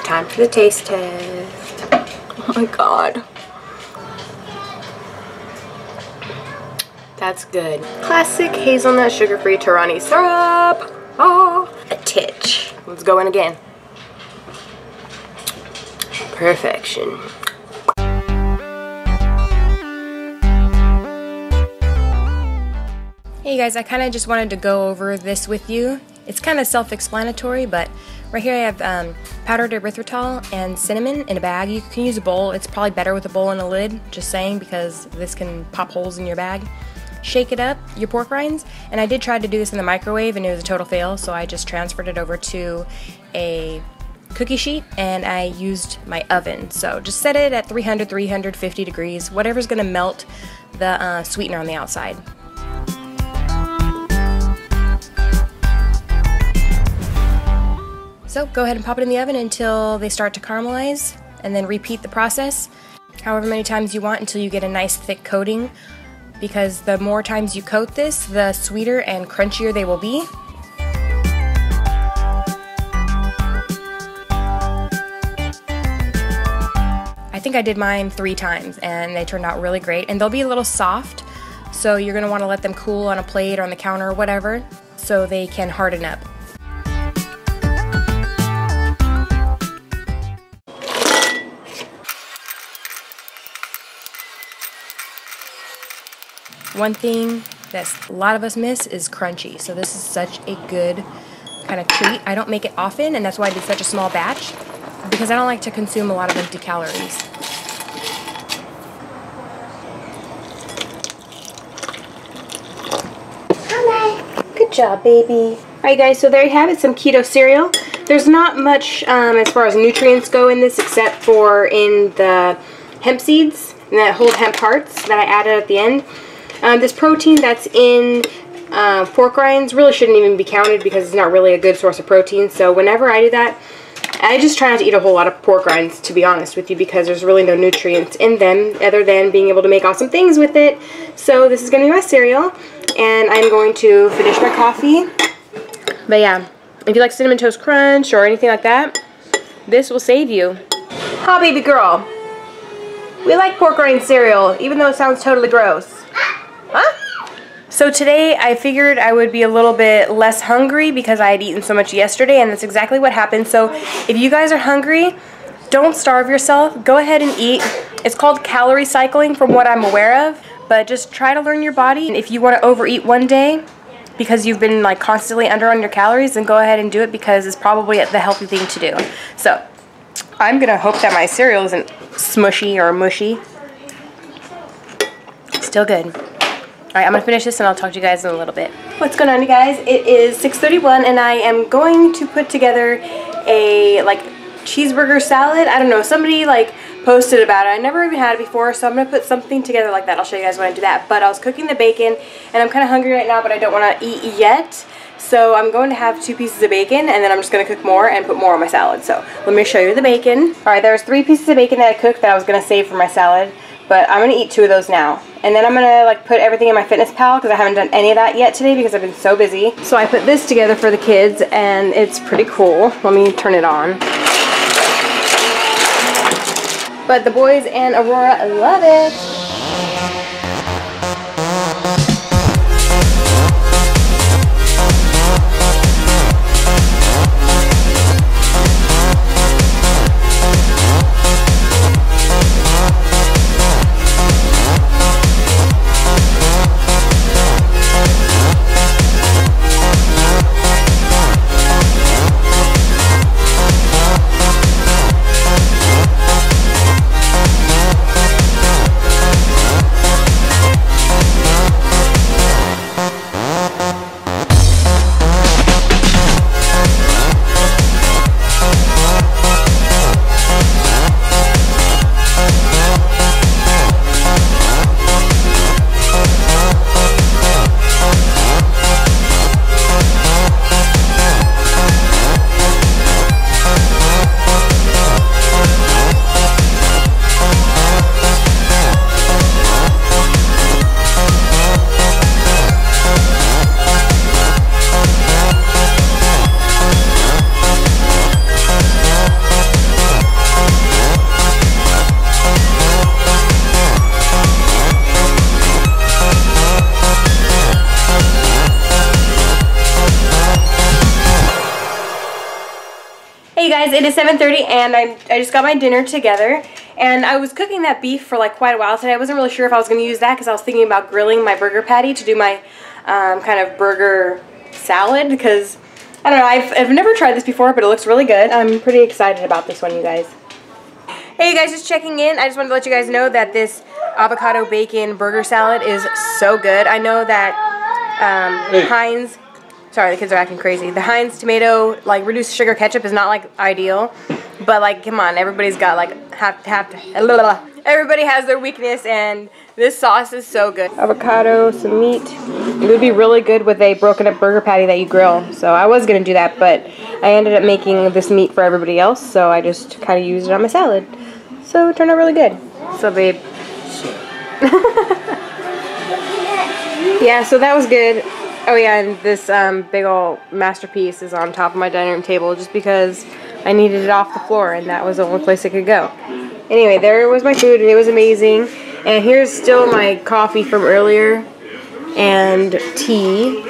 Okay, time for the taste test. Oh my god. That's good. Classic hazelnut sugar-free Torani syrup. Oh, a titch. Let's go in again. Perfection. Hey guys, I kind of just wanted to go over this with you. It's kind of self-explanatory, but right here I have um, powdered erythritol and cinnamon in a bag. You can use a bowl. It's probably better with a bowl and a lid, just saying, because this can pop holes in your bag shake it up, your pork rinds. And I did try to do this in the microwave and it was a total fail, so I just transferred it over to a cookie sheet and I used my oven. So just set it at 300, 350 degrees, whatever's gonna melt the uh, sweetener on the outside. So go ahead and pop it in the oven until they start to caramelize and then repeat the process however many times you want until you get a nice thick coating because the more times you coat this, the sweeter and crunchier they will be. I think I did mine three times and they turned out really great and they'll be a little soft so you're going to want to let them cool on a plate or on the counter or whatever so they can harden up. One thing that a lot of us miss is crunchy. So this is such a good kind of treat. I don't make it often, and that's why I did such a small batch, because I don't like to consume a lot of empty calories. Good job, baby. Alright guys, so there you have it, some keto cereal. There's not much um, as far as nutrients go in this except for in the hemp seeds and that hold hemp hearts that I added at the end. Um, this protein that's in uh, pork rinds really shouldn't even be counted because it's not really a good source of protein. So whenever I do that, I just try not to eat a whole lot of pork rinds, to be honest with you, because there's really no nutrients in them other than being able to make awesome things with it. So this is going to be my cereal, and I'm going to finish my coffee. But yeah, if you like Cinnamon Toast Crunch or anything like that, this will save you. Huh, baby girl? We like pork rind cereal, even though it sounds totally gross. So today I figured I would be a little bit less hungry because I had eaten so much yesterday and that's exactly what happened. So if you guys are hungry, don't starve yourself. Go ahead and eat. It's called calorie cycling from what I'm aware of, but just try to learn your body. And if you want to overeat one day because you've been like constantly under on your calories, then go ahead and do it because it's probably the healthy thing to do. So I'm going to hope that my cereal isn't smushy or mushy. Still good. Alright, I'm going to finish this and I'll talk to you guys in a little bit. What's going on you guys? It is 6.31 and I am going to put together a like cheeseburger salad. I don't know, somebody like posted about it. I never even had it before, so I'm going to put something together like that. I'll show you guys when I do that. But I was cooking the bacon and I'm kind of hungry right now, but I don't want to eat yet. So I'm going to have two pieces of bacon and then I'm just going to cook more and put more on my salad. So let me show you the bacon. Alright, there's three pieces of bacon that I cooked that I was going to save for my salad but I'm going to eat two of those now. And then I'm to like put everything in my fitness pal because I haven't done any of that yet today because I've been so busy. So I put this together for the kids and it's pretty cool. Let me turn it on. But the boys and Aurora love it. Guys, it is 7.30 and I, I just got my dinner together. And I was cooking that beef for like quite a while today. I wasn't really sure if I was going to use that because I was thinking about grilling my burger patty to do my um, kind of burger salad because, I don't know, I've, I've never tried this before, but it looks really good. I'm pretty excited about this one, you guys. Hey you guys, just checking in. I just wanted to let you guys know that this avocado bacon burger salad is so good. I know that um. Heinz, sorry the kids are acting crazy, the Heinz tomato like reduced sugar ketchup is not like ideal, but like come on, everybody's got like have to have to, everybody has their weakness and this sauce is so good. Avocado, some meat. It would be really good with a broken up burger patty that you grill. So I was going to do that, but I ended up making this meat for everybody else, so I just kind of used it on my salad. So it turned out really good. So babe. yeah, so that was good. Oh yeah, and this um, big old masterpiece is on top of my dining room table just because I needed it off the floor and that was the only place it could go. Anyway, there was my food and it was amazing. And here's still my coffee from earlier and tea.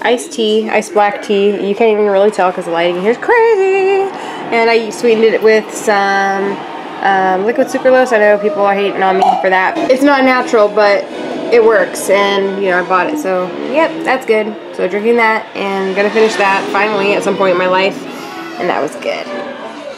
Iced tea, iced black tea. You can't even really tell because the lighting here's crazy. And I sweetened it with some um, liquid sucralose, I know people are hating on me for that. It's not natural, but it works, and, you know, I bought it, so, yep, that's good. So drinking that, and gonna finish that finally at some point in my life, and that was good.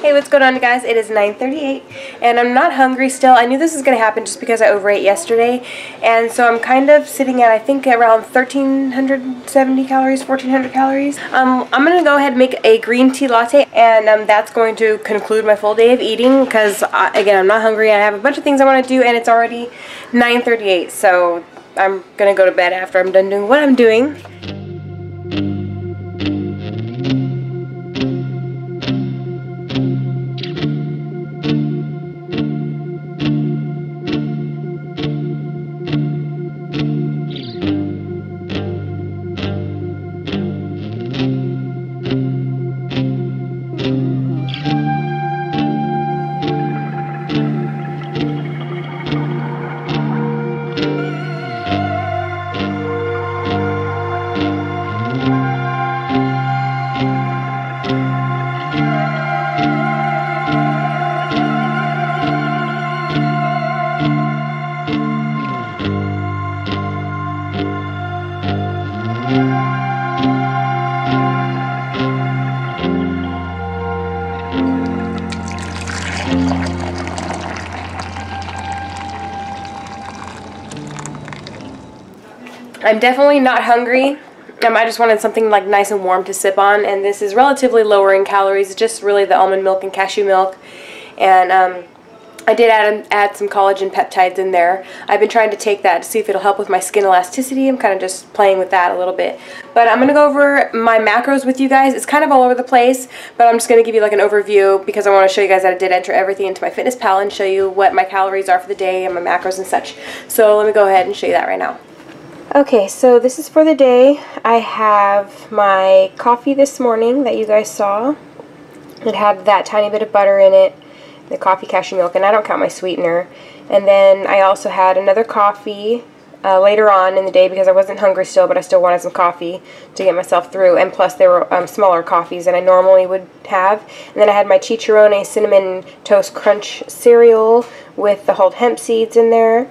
Hey, what's going on guys? It is 9.38 and I'm not hungry still. I knew this was going to happen just because I overate yesterday and so I'm kind of sitting at I think around 1370 calories, 1400 calories. Um, I'm going to go ahead and make a green tea latte and um, that's going to conclude my full day of eating because again I'm not hungry. I have a bunch of things I want to do and it's already 9.38 so I'm going to go to bed after I'm done doing what I'm doing. I'm definitely not hungry. Um, I just wanted something like nice and warm to sip on, and this is relatively lower in calories. Just really the almond milk and cashew milk, and um, I did add, add some collagen peptides in there. I've been trying to take that to see if it'll help with my skin elasticity. I'm kind of just playing with that a little bit. But I'm going to go over my macros with you guys. It's kind of all over the place, but I'm just going to give you like an overview because I want to show you guys that I did enter everything into my fitness pal and show you what my calories are for the day and my macros and such. So let me go ahead and show you that right now. Okay, so this is for the day. I have my coffee this morning that you guys saw. It had that tiny bit of butter in it, the coffee cashew milk, and I don't count my sweetener. And then I also had another coffee uh, later on in the day because I wasn't hungry still, but I still wanted some coffee to get myself through. And plus, they were um, smaller coffees than I normally would have. And then I had my Chicharrone Cinnamon Toast Crunch cereal with the whole hemp seeds in there.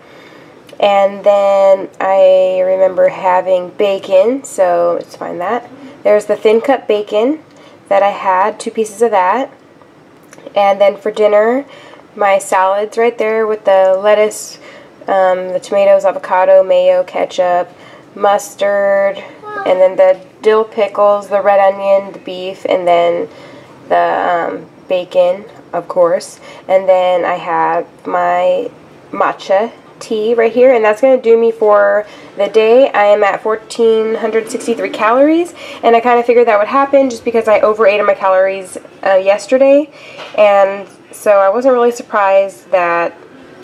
And then I remember having bacon, so let's find that. There's the thin cut bacon that I had, two pieces of that. And then for dinner, my salads right there with the lettuce, um, the tomatoes, avocado, mayo, ketchup, mustard, and then the dill pickles, the red onion, the beef, and then the um, bacon, of course. And then I have my matcha tea right here and that's going to do me for the day. I am at 1463 calories and I kind of figured that would happen just because I overate my calories uh, yesterday. And so I wasn't really surprised that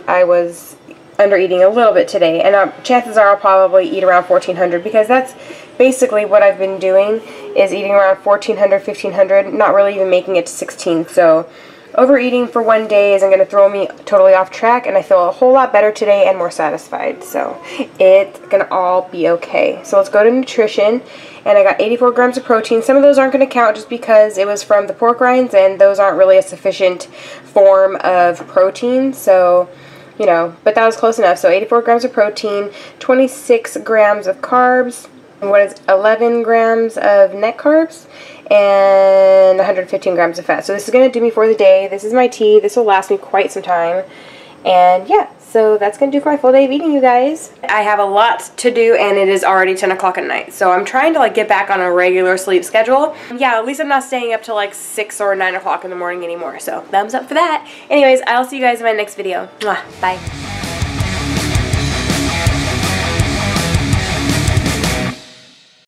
I was under eating a little bit today. And uh, chances are I'll probably eat around 1400 because that's basically what I've been doing is eating around 1400 1500 not really even making it to 16 so overeating for one day isn't going to throw me totally off track and I feel a whole lot better today and more satisfied. So it's going to all be okay. So let's go to nutrition and I got 84 grams of protein. Some of those aren't going to count just because it was from the pork rinds and those aren't really a sufficient form of protein. So you know, but that was close enough. So 84 grams of protein, 26 grams of carbs, what is 11 grams of net carbs, and 115 grams of fat. So this is going to do me for the day. This is my tea. This will last me quite some time. And yeah, so that's going to do for my full day of eating, you guys. I have a lot to do, and it is already 10 o'clock at night. So I'm trying to, like, get back on a regular sleep schedule. Yeah, at least I'm not staying up till, like, 6 or 9 o'clock in the morning anymore. So thumbs up for that. Anyways, I'll see you guys in my next video. Mwah, bye.